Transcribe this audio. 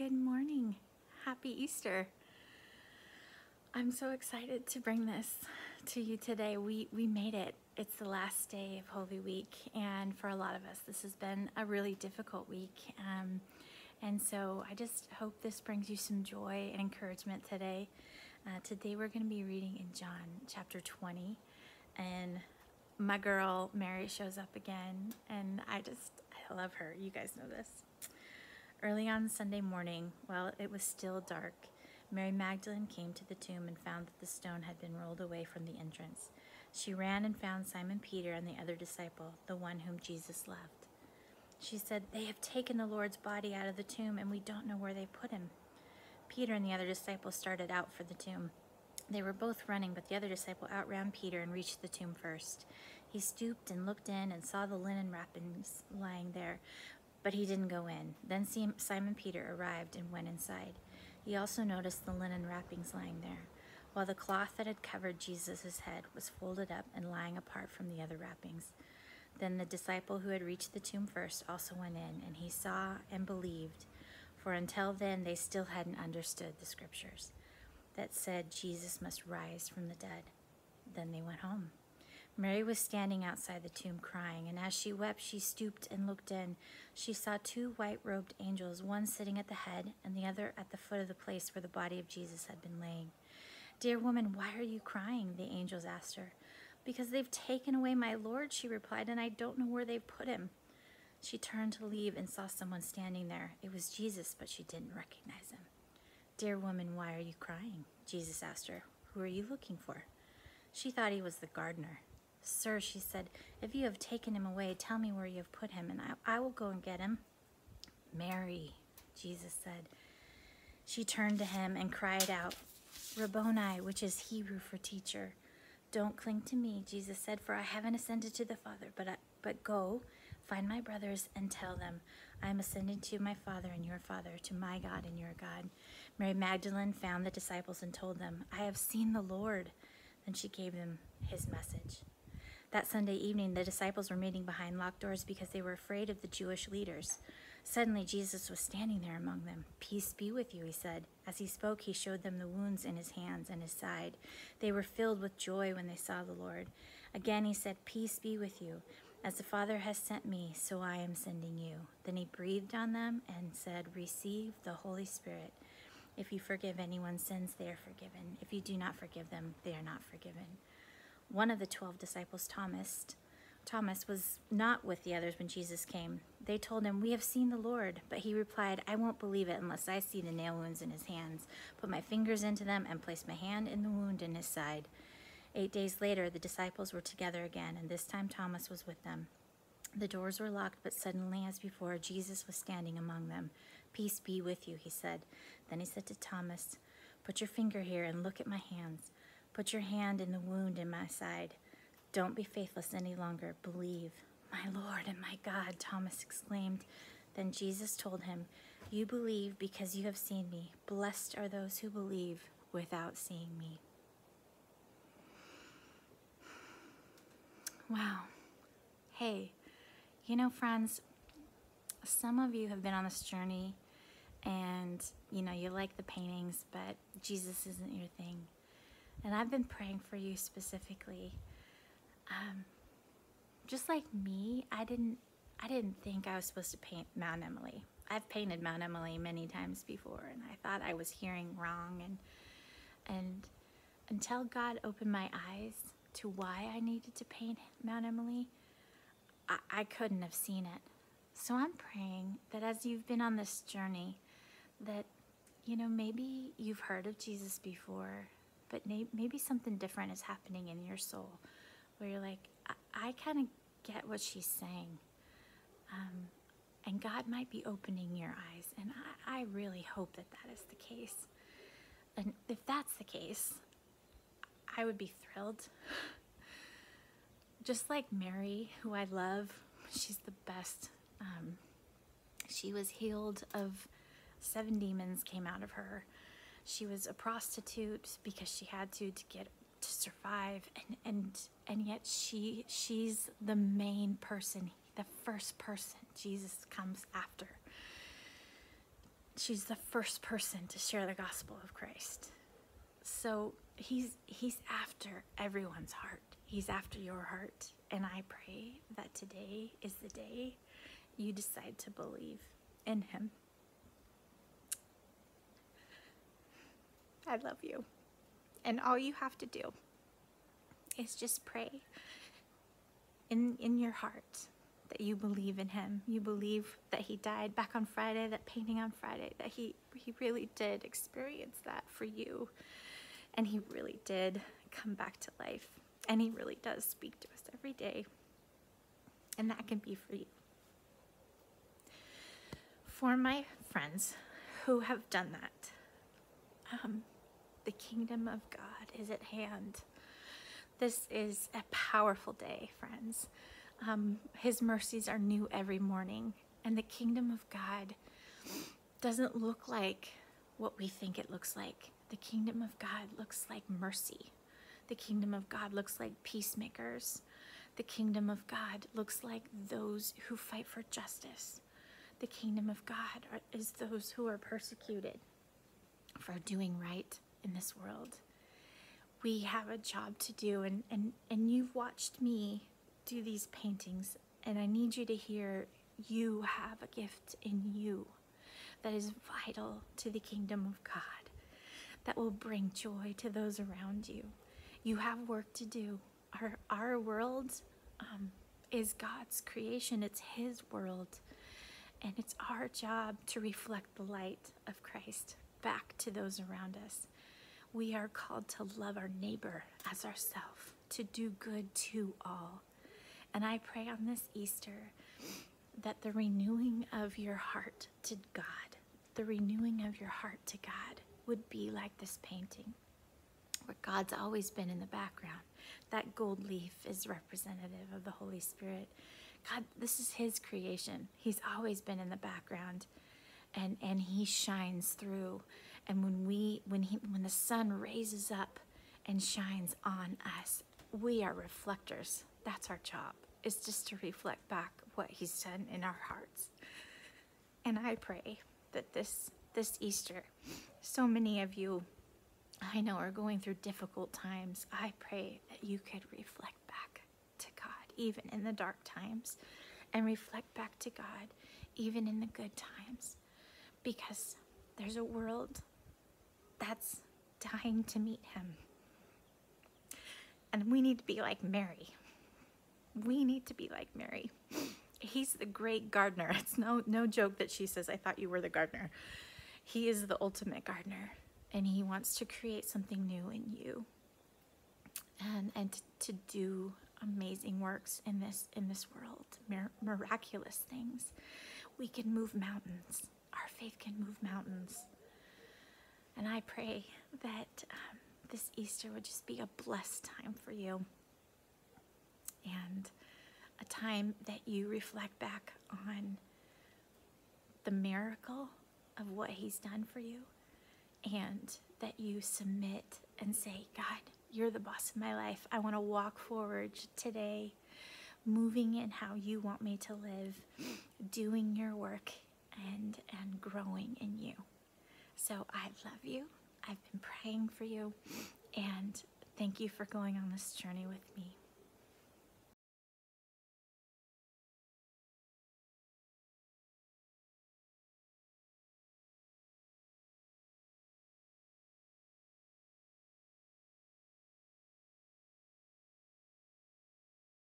Good morning. Happy Easter. I'm so excited to bring this to you today. We we made it. It's the last day of Holy Week, and for a lot of us, this has been a really difficult week. Um, and so I just hope this brings you some joy and encouragement today. Uh, today we're going to be reading in John chapter 20, and my girl Mary shows up again, and I just I love her. You guys know this. Early on Sunday morning, while it was still dark, Mary Magdalene came to the tomb and found that the stone had been rolled away from the entrance. She ran and found Simon Peter and the other disciple, the one whom Jesus loved. She said, They have taken the Lord's body out of the tomb, and we don't know where they put him. Peter and the other disciple started out for the tomb. They were both running, but the other disciple outran Peter and reached the tomb first. He stooped and looked in and saw the linen wrappings lying there, but he didn't go in. Then Simon Peter arrived and went inside. He also noticed the linen wrappings lying there, while the cloth that had covered Jesus' head was folded up and lying apart from the other wrappings. Then the disciple who had reached the tomb first also went in, and he saw and believed, for until then they still hadn't understood the scriptures that said Jesus must rise from the dead. Then they went home. Mary was standing outside the tomb crying, and as she wept, she stooped and looked in. She saw two white robed angels, one sitting at the head and the other at the foot of the place where the body of Jesus had been laying. Dear woman, why are you crying? The angels asked her. Because they've taken away my Lord, she replied, and I don't know where they've put him. She turned to leave and saw someone standing there. It was Jesus, but she didn't recognize him. Dear woman, why are you crying? Jesus asked her. Who are you looking for? She thought he was the gardener. Sir, she said, if you have taken him away, tell me where you have put him, and I, I will go and get him. Mary, Jesus said. She turned to him and cried out, Rabboni, which is Hebrew for teacher. Don't cling to me, Jesus said, for I haven't ascended to the Father, but, I, but go, find my brothers, and tell them, I am ascending to my Father and your Father, to my God and your God. Mary Magdalene found the disciples and told them, I have seen the Lord. Then she gave them his message. That Sunday evening, the disciples were meeting behind locked doors because they were afraid of the Jewish leaders. Suddenly, Jesus was standing there among them. Peace be with you, he said. As he spoke, he showed them the wounds in his hands and his side. They were filled with joy when they saw the Lord. Again, he said, Peace be with you. As the Father has sent me, so I am sending you. Then he breathed on them and said, Receive the Holy Spirit. If you forgive anyone's sins, they are forgiven. If you do not forgive them, they are not forgiven. One of the twelve disciples, Thomas, Thomas was not with the others when Jesus came. They told him, We have seen the Lord. But he replied, I won't believe it unless I see the nail wounds in his hands, put my fingers into them, and place my hand in the wound in his side. Eight days later, the disciples were together again, and this time Thomas was with them. The doors were locked, but suddenly, as before, Jesus was standing among them. Peace be with you, he said. Then he said to Thomas, Put your finger here and look at my hands. Put your hand in the wound in my side. Don't be faithless any longer. Believe. My Lord and my God, Thomas exclaimed. Then Jesus told him, You believe because you have seen me. Blessed are those who believe without seeing me. Wow. Hey, you know, friends, some of you have been on this journey and, you know, you like the paintings, but Jesus isn't your thing. And I've been praying for you specifically. Um, just like me, I didn't I didn't think I was supposed to paint Mount Emily. I've painted Mount Emily many times before and I thought I was hearing wrong and and until God opened my eyes to why I needed to paint Mount Emily, I, I couldn't have seen it. So I'm praying that as you've been on this journey, that, you know, maybe you've heard of Jesus before, but maybe something different is happening in your soul where you're like, I, I kind of get what she's saying. Um, and God might be opening your eyes. And I, I really hope that that is the case. And if that's the case, I would be thrilled. Just like Mary, who I love, she's the best. Um, she was healed of seven demons came out of her she was a prostitute because she had to to get to survive and and and yet she she's the main person the first person jesus comes after she's the first person to share the gospel of Christ. So he's he's after everyone's heart. He's after your heart. And I pray that today is the day you decide to believe in him. I love you. And all you have to do is just pray in in your heart that you believe in him. You believe that he died back on Friday, that painting on Friday, that he he really did experience that for you. And he really did come back to life. And he really does speak to us every day. And that can be for you. For my friends who have done that, um, the kingdom of God is at hand. This is a powerful day, friends. Um, his mercies are new every morning, and the kingdom of God doesn't look like what we think it looks like. The kingdom of God looks like mercy. The kingdom of God looks like peacemakers. The kingdom of God looks like those who fight for justice. The kingdom of God are, is those who are persecuted for doing right in this world. We have a job to do, and, and, and you've watched me do these paintings, and I need you to hear you have a gift in you that is vital to the kingdom of God, that will bring joy to those around you. You have work to do. Our, our world um, is God's creation, it's His world. And it's our job to reflect the light of Christ back to those around us. We are called to love our neighbor as ourselves, to do good to all. And I pray on this Easter that the renewing of your heart to God, the renewing of your heart to God, would be like this painting, where God's always been in the background. That gold leaf is representative of the Holy Spirit. God, this is His creation. He's always been in the background, and and He shines through. And when we when he when the sun raises up and shines on us, we are reflectors. That's our job. Is just to reflect back what he's done in our hearts. And I pray that this this Easter, so many of you I know are going through difficult times. I pray that you could reflect back to God even in the dark times and reflect back to God even in the good times because there's a world that's dying to meet him. And we need to be like Mary. We need to be like Mary. He's the great gardener. It's no no joke that she says, I thought you were the gardener. He is the ultimate gardener, and he wants to create something new in you. And and to, to do amazing works in this in this world, mir- miraculous things. We can move mountains. Our faith can move mountains. And I pray that um, this Easter would just be a blessed time for you and a time that you reflect back on the miracle of what He's done for you and that you submit and say, God, you're the boss of my life. I want to walk forward today, moving in how you want me to live, doing your work and and growing in you. So I love you. I've been praying for you. And thank you for going on this journey with.